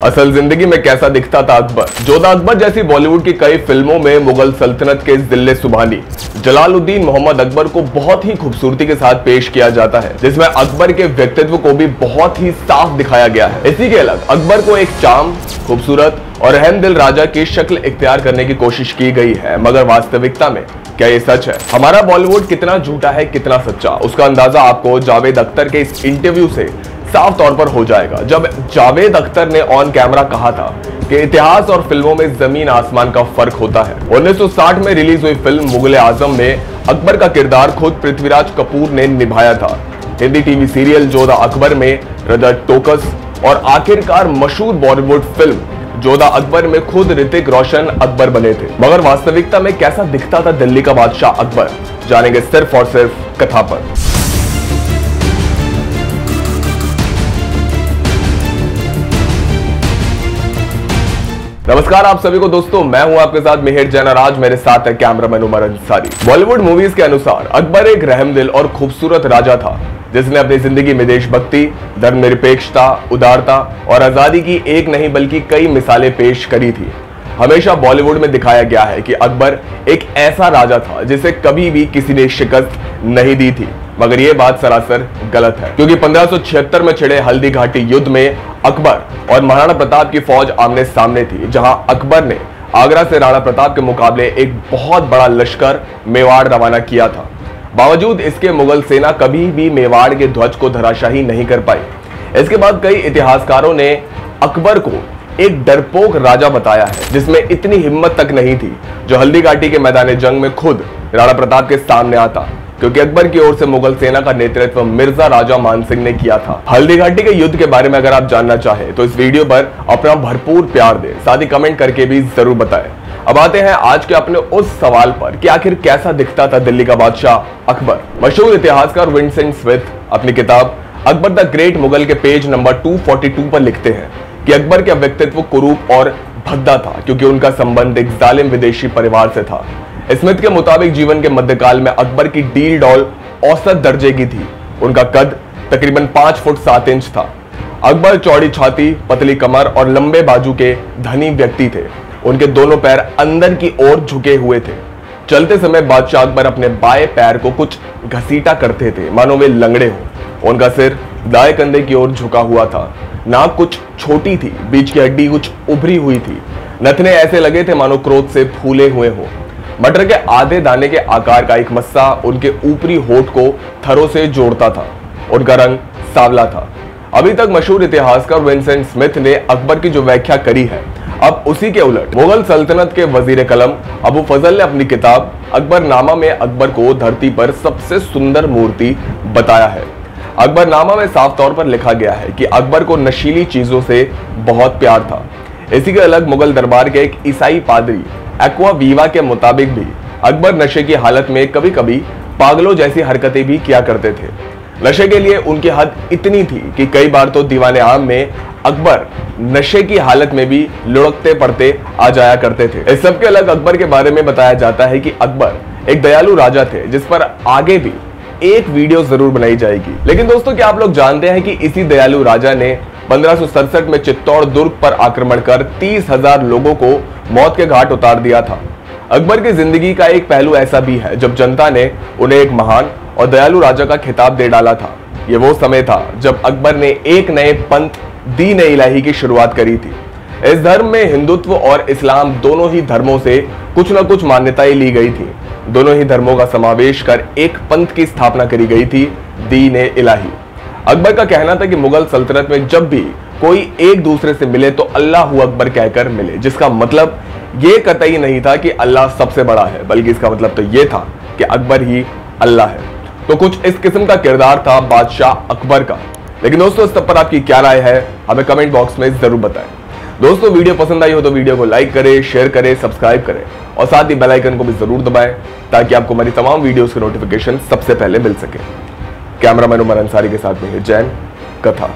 असल ज़िंदगी में कैसा दिखता था अकबर? जोधा अकबर जैसी बॉलीवुड की कई फ़िल्मों में मुगल सल्तनत के ज़िले सुबहानी। जलालुद्दीन मोहम्मद अकबर को बहुत ही खूबसूरती के साथ पेश किया जाता है, जिसमें अकबर के व्यक्तित्व को भी बहुत ही साफ़ दिखाया गया है। इसी के अलग, अकबर को एक चाम, खूबसूरत और अहम दिल राजा की शक्ल इख्तियार करने की कोशिश की गई है, मगर वास्तविकता में क्या ये सच है? हमारा बॉलीवुड कितना झूठा है, कितना सच्चा? उसका अंदाज़ा आपको जावेद अख्तर के इस इंटरव्यू से साफ़ तौर पर हो जाएगा। जब जावेद अख्तर ने ऑन कैमरा कहा था कि इतिहास और फ़िल्मों में ज़मीन आसमान का फ़र्क होता है 1960 में रिलीज़ हुई फ़िल्म मुगल आज़म में अकबर का किरदार खुद पृथ्वीराज कपूर ने निभाया था। हिंदी टीवी सीरियल जोधा अकबर में रजत टोकस और आखिरकार मशहूर बॉलीवुड फ़िल्म जोधा अकबर में खुद ऋतिक रोशन अकबर बने थे। मगर वास्तविकता में कैसा दिखता था दिल्ली का बादशाह अकबर? जानेंगे सिर्फ़ और सिर्फ़ कथा पर। नमस्कार आप सभी को दोस्तों, मैं हूँ आपके साथ मिहिर जैन और आज मेरे साथ है cameraman Umar Ansari. Bollywood movies के अनुसार, अकबर एक रहमदिल और खूबसूरत राजा था, जिसने अपनी ज़िंदगी में देशभक्ति, धर्मनिरपेक्षता, उदारता और आज़ादी की एक नहीं बल्कि कई मिसालें पेश करी थी। हमेशा बॉलीवुड में दिखाया गया है कि अकबर एक ऐसा राजा था जिसे कभी भी किसी ने शिकस्त नहीं दी थी। मगर यह बात सरासर गलत है। क्योंकि 1576 में छिड़े हल्दी घाटी युद्ध में अकबर और महाराणा प्रताप की फौज आमने सामने थी, जहाँ अकबर ने आगरा से राणा प्रताप के मुकाबले एक बहुत बड़ा लश्कर मेवाड़ रवाना किया था। बावजूद इसके मुगल सेना कभी भी मेवाड़ के ध्वज को धराशाही नहीं कर पाई। इसके बाद कई इतिहासकारों ने अकबर को एक डरपोक राजा बताया है, जिसमें इतनी हिम्मत तक नहीं थी जो हल्दी घाटी के मैदान जंग में खुद राणा प्रताप के सामने आता। क्योंकि अकबर की ओर से मुगल सेना का नेतृत्व मिर्ज़ा राजा मान सिंह ने किया था। हल्दी घाटी के युद्ध के बारे में अगर आप जानना चाहें तो इस वीडियो पर अपना भरपूर प्यार दें। साथ ही कमेंट करके भी ज़रूर बताएँ। अब आते हैं आज के अपने उस सवाल पर कि आखिर कैसा दिखता था दिल्ली का बादशाह अकबर? मशहूर इतिहासकार विंसेंट स्मिथ अपनी किताब अकबर द ग्रेट मुगल के पेज नंबर 242 पर लिखते हैं कि अकबर का व्यक्तित्व कुरूप और भद्दा था, क्योंकि उनका संबंध एक जालिम विदेशी परिवार से था। स्मिथ के मुताबिक जीवन के मध्यकाल में अकबर की डील डॉल औसत दर्जे की थी। उनका कद तकरीबन पाँच फुट सात इंच था। अकबर चौड़ी छाती, पतली कमर और लंबे बाजू के धनी व्यक्ति थे। उनके दोनों पैर अंदर की ओर झुके हुए थे। चलते समय बादशाह अकबर अपने बाएँ पैर को कुछ घसीटा करते थे। मानो वे लंगड़े हो। उनका सिर दाएँ कंधे की ओर झुका हुआ था। नाक कुछ छोटी थी, बीच की हड्डी कुछ उभरी हुई थी। नथने ऐसे लगे थे मानो क्रोध से फूले हुए हो। मटर के आधे दाने के आकार का एक मस्सा उनके ऊपरी होठ को थरों से जोड़ता था उनका रंग सावला था। अभी तक मशहूर इतिहासकार विंसेंट स्मिथ ने अकबर की जो व्याख्या करी है, अब उसी के उलट। मुगल सल्तनत के वज़ीर कलम अबू फजल ने अपनी किताब अकबर नामा में अकबर को धरती पर सबसे सुंदर मूर्ति बताया है। अकबर नामा में साफ़ तौर पर लिखा गया है कि अकबर को नशीली चीज़ों से बहुत प्यार था। इसी के अलग मुगल दरबार के एक ईसाई पादरी एक्वा वीवा के मुताबिक भी अकबर नशे की हालत में कभी कभी पागलों जैसी हरकतें भी किया करते थे। नशे के लिए उनकी हद इतनी थी कि कई बार तो दीवाने आम में अकबर नशे की हालत में भी लुढ़कते पड़ते आ जाया करते थे। इस सब के अलग अकबर के बारे में बताया जाता है कि अकबर एक दयालु राजा थे, जिस पर आगे भी एक वीडियो ज़रूर बनाई जाएगी। लेकिन दोस्तों, क्या आप लोग जानते हैं कि इसी दयालु राजा ने पंद्रह में चित्तौड़ दुर्ग पर आक्रमण कर तीस हज़ार लोगों को मौत के घाट उतार दिया था। अकबर की ज़िंदगी का एक पहलू ऐसा भी है, जब जनता ने उन्हें एक महान और दयालु राजा का खिताब दे डाला था। ये वो समय था, जब अकबर ने एक नए पंथ दीन इलाही की शुरुआत करी थी। इस धर्म में हिंदुत्व और इस्लाम दोनों ही धर्मों से कुछ न कुछ मान्यताएँ ली गई थी। दोनों ही धर्मों का समावेश कर एक पंथ की स्थापना करी गई थी दीन इलाही। अकबर का कहना था कि मुगल सल्तनत में जब भी कोई एक दूसरे से मिले तो अल्लाह अकबर कहकर मिले, जिसका मतलब ये कतई नहीं था कि अल्लाह सबसे बड़ा है, बल्कि इसका मतलब तो ये था कि अकबर ही अल्लाह है। तो कुछ इस किस्म का किरदार था बादशाह अकबर का। लेकिन दोस्तों, इस पर आपकी क्या राय है, हमें कमेंट बॉक्स में ज़रूर बताएँ। दोस्तों, वीडियो पसंद आई हो तो वीडियो को लाइक करें, शेयर करें, सब्सक्राइब करें, और साथ ही बेल आइकन को भी ज़रूर दबाएँ, ताकि आपको हमारी तमाम वीडियोस के नोटिफिकेशन सबसे पहले मिल सके। कैमरामैन उमर अंसारी के साथ में जैन कथा।